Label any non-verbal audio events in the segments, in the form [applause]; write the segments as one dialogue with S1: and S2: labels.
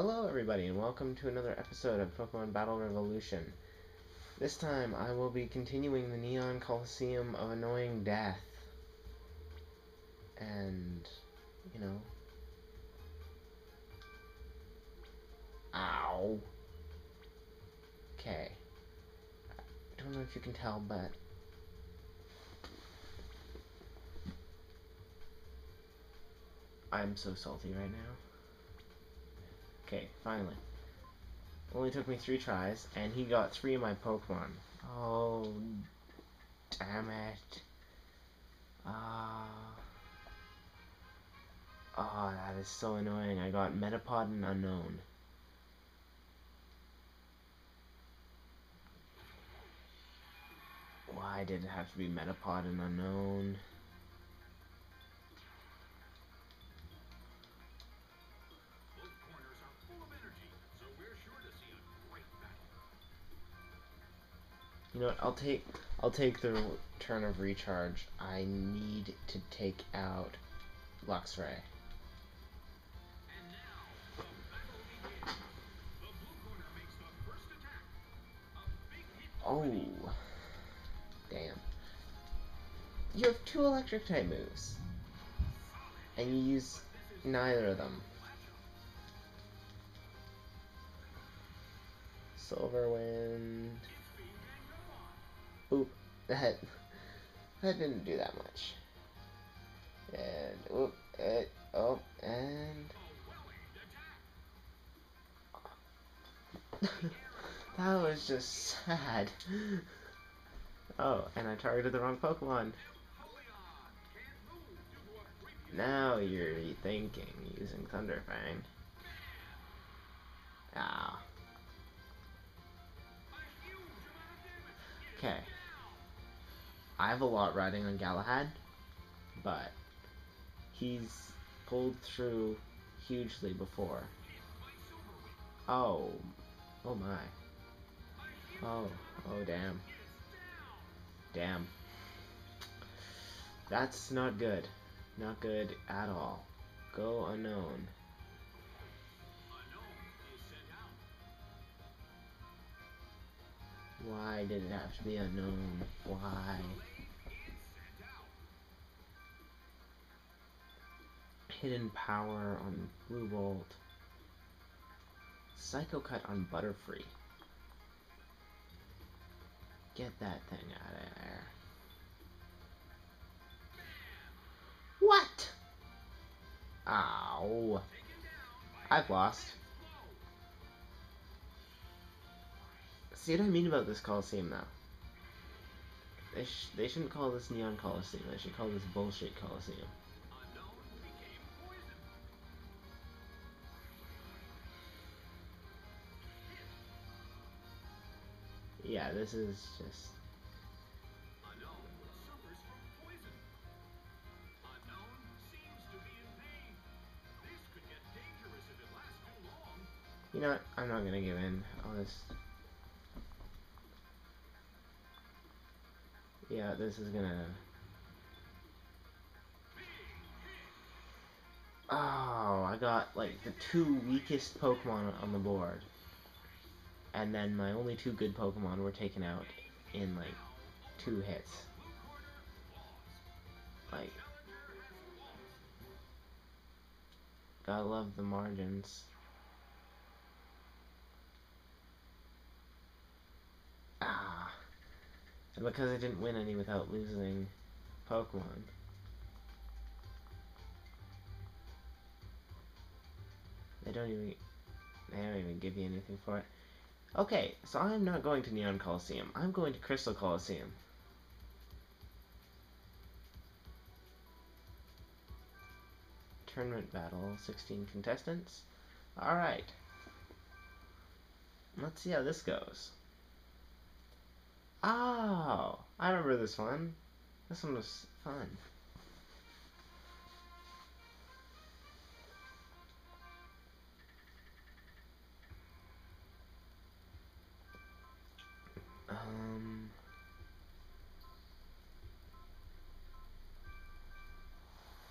S1: Hello everybody and welcome to another episode of Pokemon Battle Revolution. This time I will be continuing the Neon Coliseum of Annoying Death. And, you know... Ow! Okay. I don't know if you can tell, but... I'm so salty right now. Okay, finally. Only took me three tries, and he got three of my Pokemon. Oh, damn it. Ah. Uh, oh, that is so annoying. I got Metapod and Unown. Why did it have to be Metapod and Unown? You know what? I'll take I'll take the turn of recharge. I need to take out Luxray. Oh. Damn. You have two electric type moves. And you use neither of them. Silver Wind. Oop, that, that didn't do that much. And, oop, it, oh, and... [laughs] that was just sad. Oh, and I targeted the wrong Pokemon. Now you're thinking using Thunderfang. Ah. Okay. I have a lot riding on Galahad, but he's pulled through hugely before. Oh. Oh my. Oh. Oh damn. Damn. That's not good. Not good at all. Go Unown. Why did it have to be Unown? Why? Hidden Power on Blue Bolt. Psycho Cut on Butterfree. Get that thing out of there. What? Ow. I've lost. See what I mean about this Coliseum now? They, sh they shouldn't call this Neon Coliseum. They should call this Bullshit Coliseum. Yeah, this is just... You know what? I'm not gonna give in. I'll just... Yeah, this is gonna... Oh, I got like the two weakest Pokemon on the board and then my only two good Pokemon were taken out in like two hits. Like, gotta love the margins. Ah, and because I didn't win any without losing Pokemon. They don't even, they don't even give you anything for it. Okay, so I'm not going to Neon Coliseum. I'm going to Crystal Coliseum. Tournament battle, 16 contestants. Alright. Let's see how this goes. Oh, I remember this one. This one was fun. Um,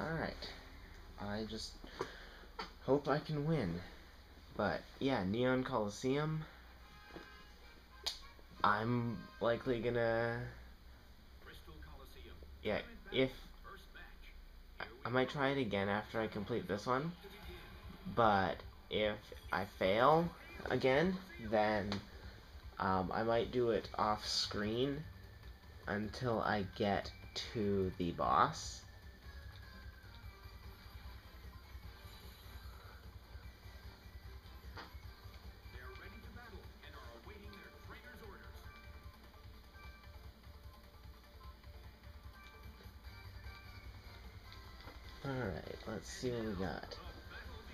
S1: Alright. I just hope I can win. But yeah, Neon Coliseum. I'm likely gonna. Yeah, if. I might try it again after I complete this one. But if I fail again, then um, I might do it off screen until I get to the boss. Alright, let's see what we got.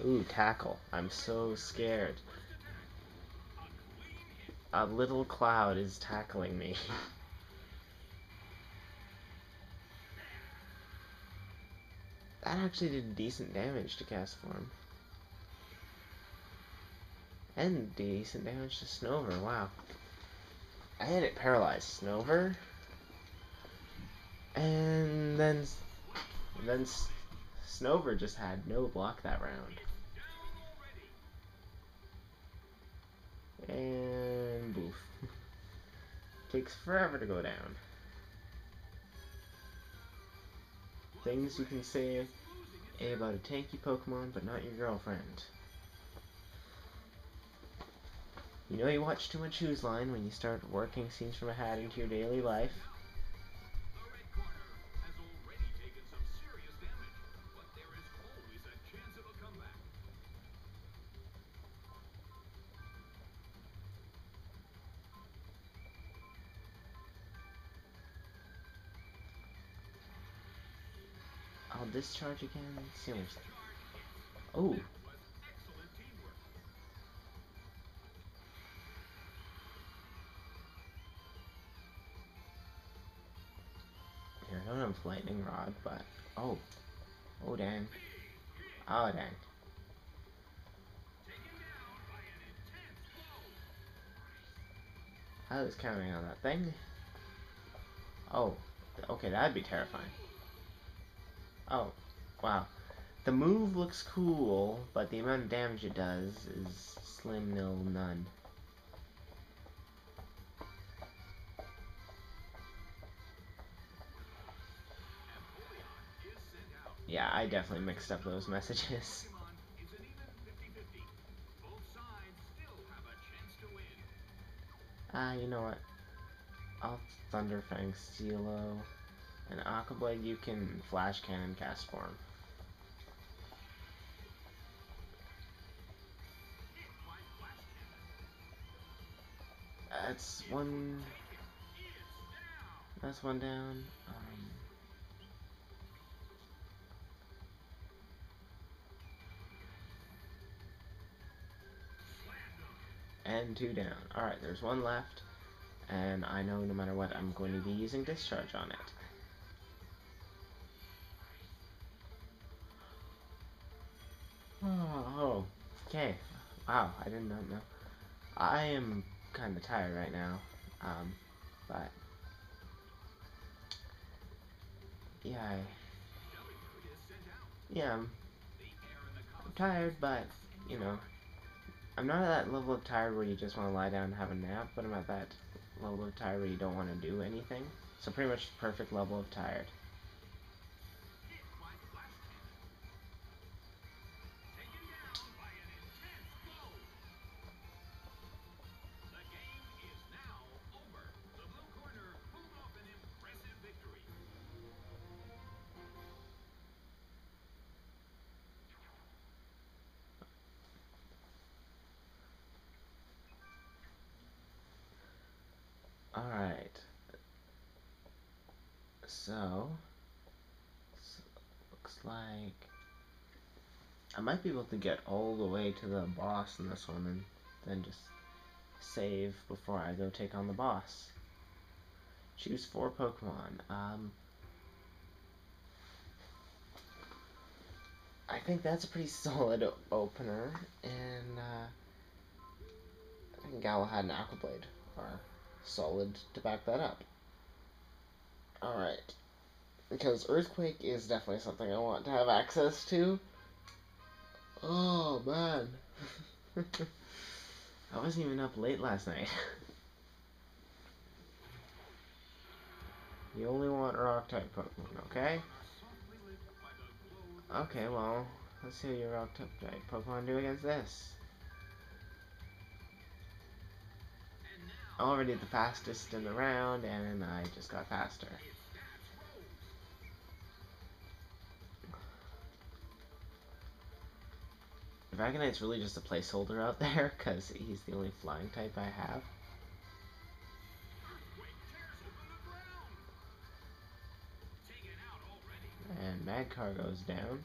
S1: Ooh, tackle. I'm so scared. A little cloud is tackling me. [laughs] that actually did decent damage to Castform. And decent damage to Snover, wow. I had it paralyzed. Snover. And then... Then Snover just had no block that round. And boof. Takes forever to go down. Things you can say about a tanky Pokemon, but not your girlfriend. You know you watch too much Whose Line when you start working scenes from a hat into your daily life. I'll discharge again? Seriously. Oh. Here, I don't lightning rod, but oh. Oh dang. Oh dang. I was counting on that thing. Oh. Okay, that'd be terrifying. Oh, wow. The move looks cool, but the amount of damage it does is slim nil none. Yeah, I definitely mixed up those messages. Ah, [laughs] uh, you know what? I'll Thunderfang Stilo. And Aqua Blade you can Flash Cannon Castform. That's one. That's one down. Um, and two down. Alright, there's one left. And I know no matter what, I'm going to be using Discharge on it. Oh, okay. Wow, I did not know. I am kind of tired right now, um, but yeah, I, yeah, I'm, I'm tired, but you know, I'm not at that level of tired where you just want to lie down and have a nap, but I'm at that level of tired where you don't want to do anything. So pretty much perfect level of tired. Alright. So, so, looks like I might be able to get all the way to the boss in this one and then just save before I go take on the boss. Choose four Pokemon. Um, I think that's a pretty [laughs] solid opener, and uh, I think Galahad and Aqua Blade are solid to back that up. Alright. Because Earthquake is definitely something I want to have access to. Oh, man. [laughs] I wasn't even up late last night. you only want rock type Pokemon, okay? Okay, well, let's see how your rock type Pokemon do against this. Already the fastest in the round, and I just got faster. Dragonite's really just a placeholder out [laughs] there, because he's the only flying type I have. And Magcar goes down.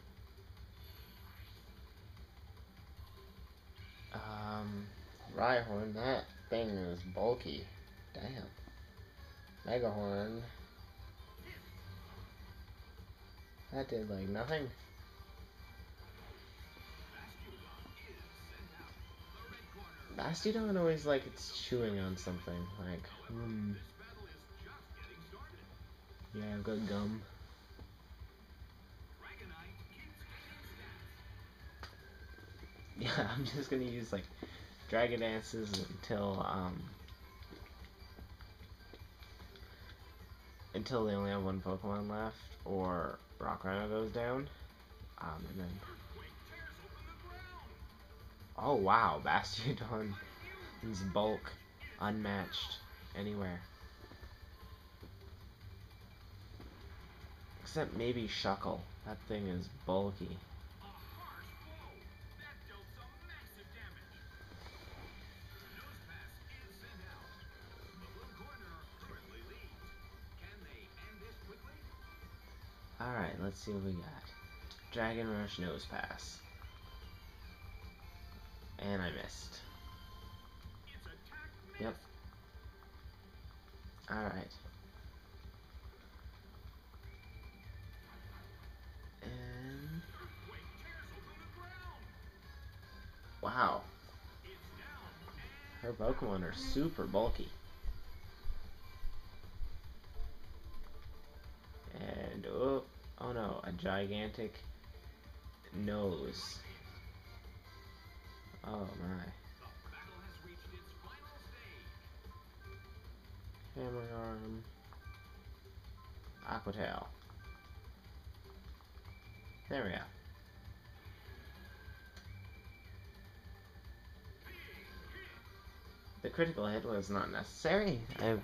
S1: Um, Rhyhorn, that thing is bulky. Damn. Megahorn. That did like nothing. Bastiodon always like it's chewing on something. Like, hmm. Yeah, I've got gum. [laughs] Yeah, I'm just gonna use like Dragon Dances until um until they only have one Pokemon left or Rock Rhino goes down. Um and then Oh wow, [laughs] Bastiodon's bulk unmatched anywhere. Except maybe Shuckle. That thing is bulky. Let's see what we got. Dragon Rush Nosepass. And I missed. Yep. Alright. And... Wow. Her Pokemon are super bulky. A gigantic nose. Oh my. Hammer arm. Aqua Tail. There we go. The critical hit was not necessary. I,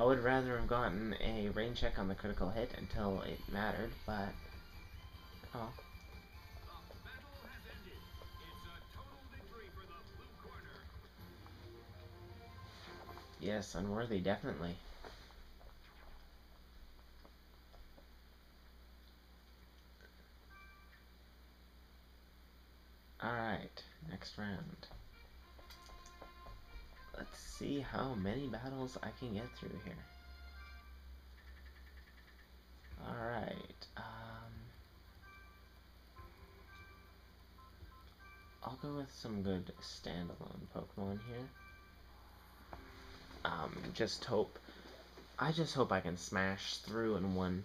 S1: I would rather have gotten a rain check on the critical hit until it mattered, but... Oh. Yes, unworthy, definitely. Alright, next round. Let's see how many battles I can get through here. Alright, um... I'll go with some good standalone Pokemon here um, just hope, I just hope I can smash through in one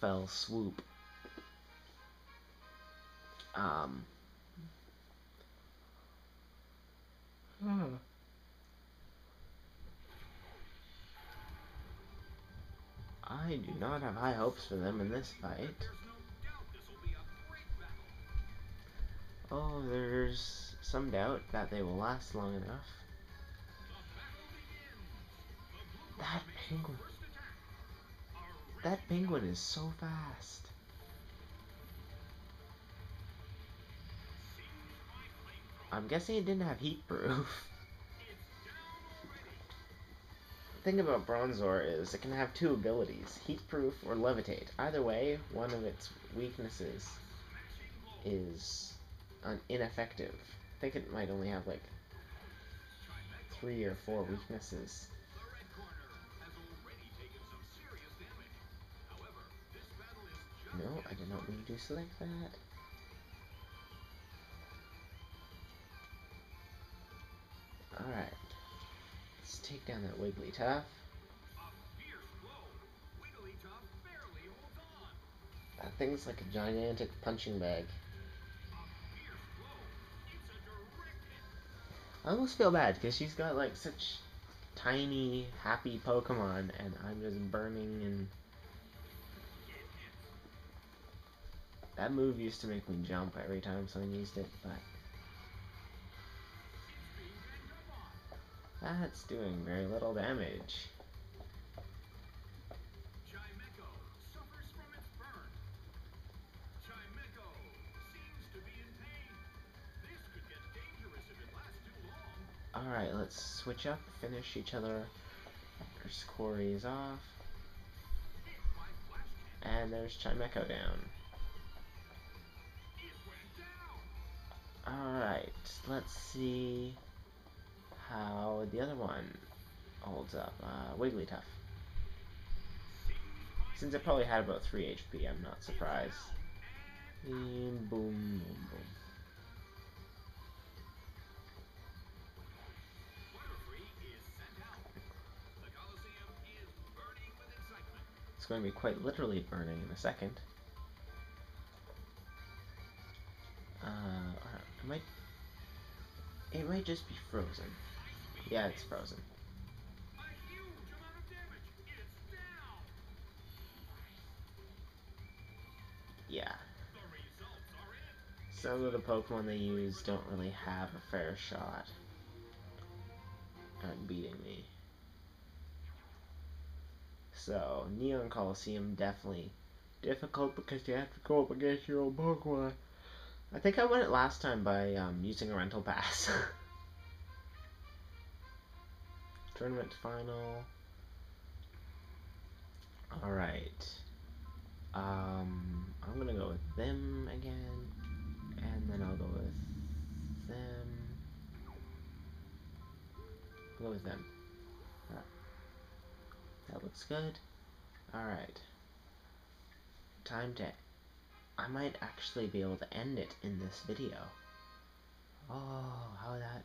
S1: fell swoop. Um, hmm. I do not have high hopes for them in this fight. Oh, there's some doubt that they will last long enough. That penguin. That penguin is so fast. I'm guessing it didn't have heat proof. Thing about Bronzor is it can have two abilities, heat proof or levitate. Either way, one of its weaknesses is ineffective. I think it might only have like three or four weaknesses. No, I did not mean to select that. Take down that Wigglytuff. That thing's like a gigantic punching bag. I almost feel bad because she's got like such tiny, happy Pokemon, and I'm just burning and. That move used to make me jump every time someone used it, but. That's doing very little damage. Alright, let's switch up, finish each other. There's Corey's off. And there's Chimecho down. Alright, let's see how the other one holds up. Uh, Wigglytuff. Since it probably had about 3 HP, I'm not surprised. And boom, boom, boom. It's going to be quite literally burning in a second. Uh, it might, it might just be frozen. Yeah, it's frozen. Yeah. Some of the Pokemon they use don't really have a fair shot at beating me. So, Neon Coliseum definitely difficult because you have to go up against your own Pokemon. I think I won it last time by um, using a rental pass. [laughs] Tournament final. Alright. Um, I'm gonna go with them again. And then I'll go with them. I'll go with them. That looks good. Alright. Time to... I might actually be able to end it in this video. Oh, how that...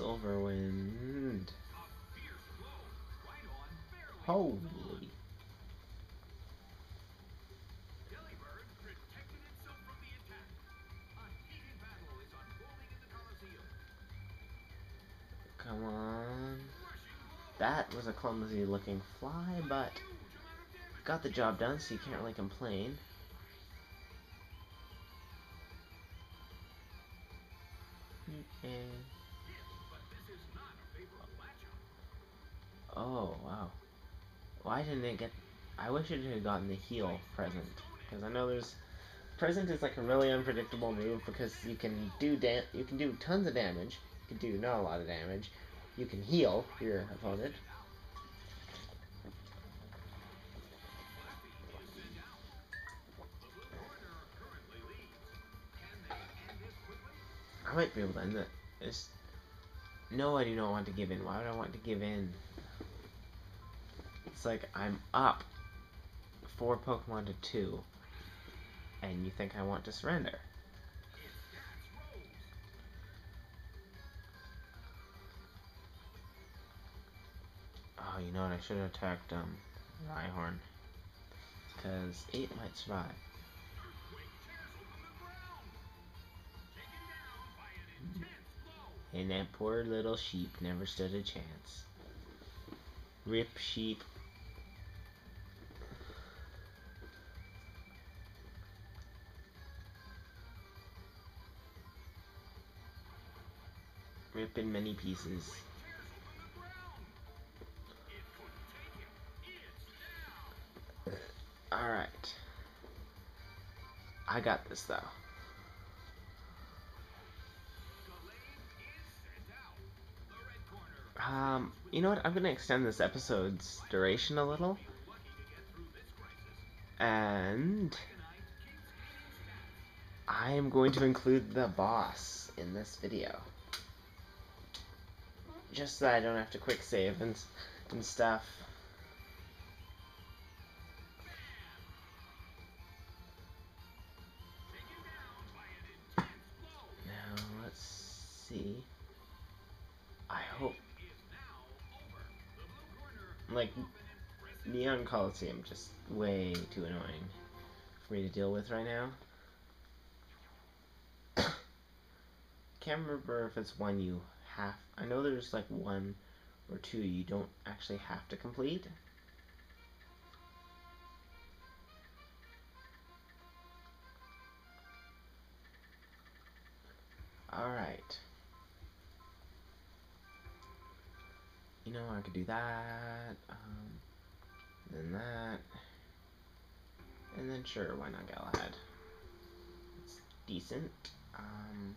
S1: Silver Wind. Holy. Come on. That was a clumsy looking fly, but got the job done, so you can't really complain. And oh wow, why didn't it get? I wish it had gotten the heal present because I know there's present is like a really unpredictable move because you can do da you can do tons of damage, you can do not a lot of damage, you can heal your opponent. I might be able to end it. It's, no, I do not want to give in. Why would I want to give in? It's like I'm up four Pokemon to two, and you think I want to surrender. Oh, you know what? I should have attacked um, Rhyhorn. Because 8 might survive. And that poor little sheep never stood a chance. Rip sheep. Rip in many pieces. Alright. I got this though. Um, you know what? I'm going to extend this episode's duration a little. And I am going to include the boss in this video. Just so I don't have to quick save and, and stuff. Now, let's see. I hope... Like, Neon Coliseum, just way too annoying for me to deal with right now. [coughs] Can't remember if it's one you have. I know there's like one or two you don't actually have to complete. Alright. You know, I could do that, um, then that, and then sure, why not Galahad? It's decent. Um,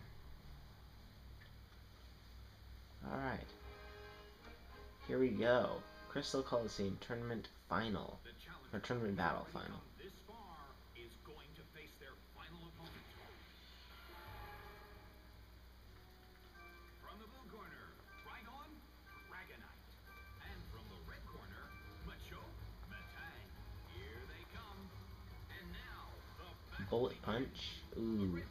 S1: Alright. Here we go. Crystal Coliseum Tournament Final. Or Tournament Battle Final.
S2: Is going to face their final opponent. From the blue corner, Trigon, Dragonite. And from the red corner, Machoke, Metang. Here they come. And now, the
S1: Bullet Punch. Ooh.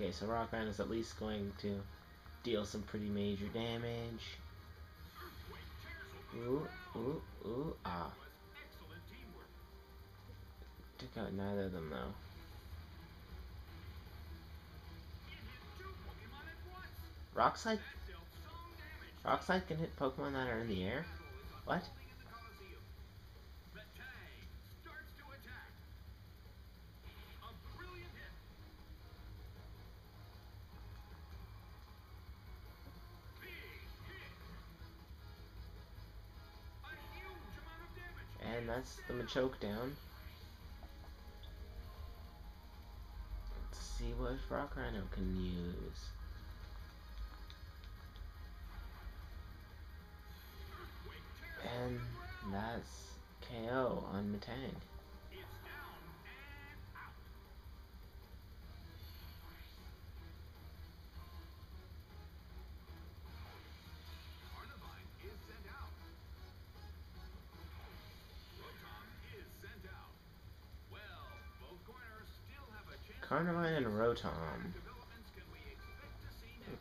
S1: Okay, so Rockman is at least going to deal some pretty major damage. Ooh, ooh, ooh, ah. Took out neither of them though. Rockslide? Rockslide can hit Pokemon that are in the air? What? That's the Machoke down. Let's see what Rock Rhino can use. And that's KO on Metang. Rotom.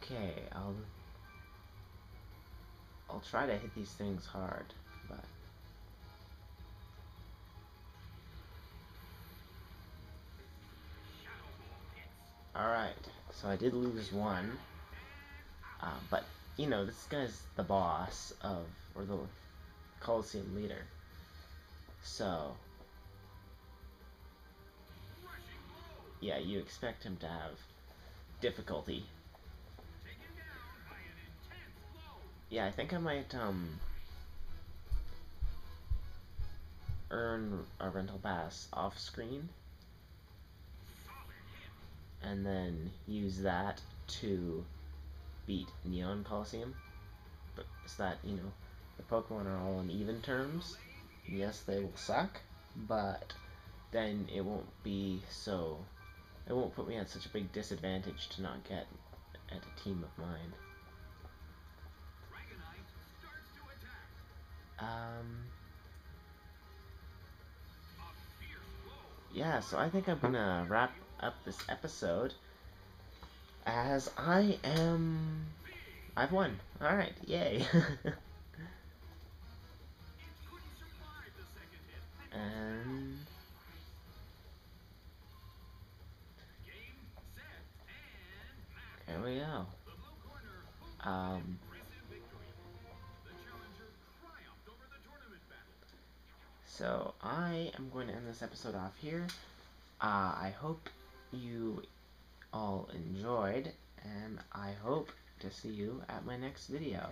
S1: Okay, I'll I'll try to hit these things hard, but Alright, so I did lose one. Uh, but, you know, this guy's the boss of, or the Coliseum leader. So, yeah, you expect him to have difficulty. Yeah, I think I might, um, earn a rental pass off screen and then use that to beat Neon Coliseum. But so that, you know, the Pokemon are all on even terms. Yes, they will suck, but then it won't be so it won't put me at such a big disadvantage to not get at a team of mine. Um, yeah, so I think I'm gonna wrap up this episode as I am... I've won. Alright, yay. [laughs] this episode off here. Uh, I hope you all enjoyed, and I hope to see you at my next video.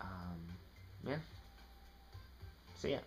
S1: Um, yeah. See ya.